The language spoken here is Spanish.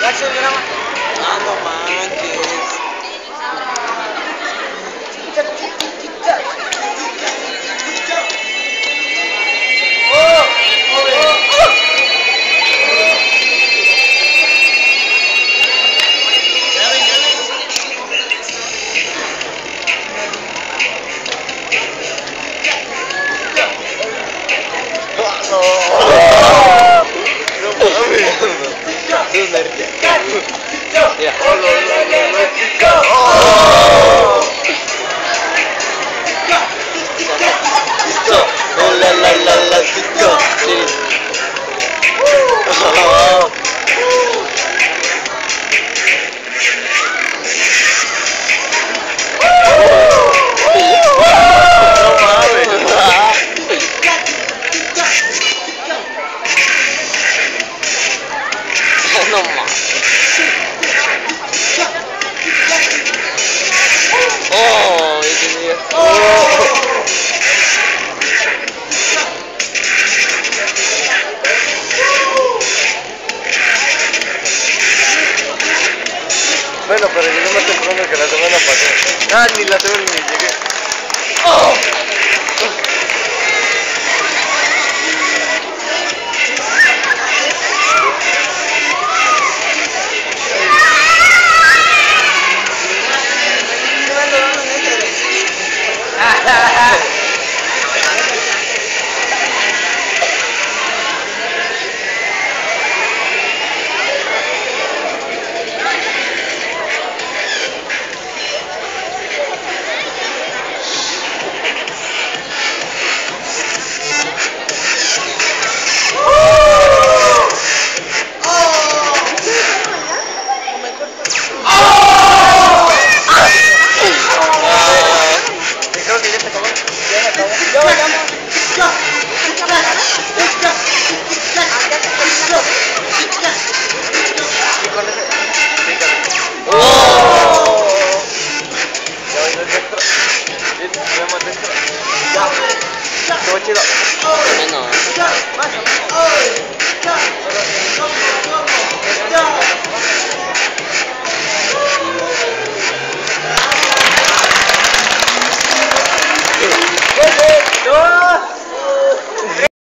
Gracias, mi hermano. Ah, no man, Diyos. Merkel. Yeah, all. Oh. Oh. Bueno, pero llegué más temprano que la semana pasada. Ah, ni la semana ni llegué. ¡Oh! Menor.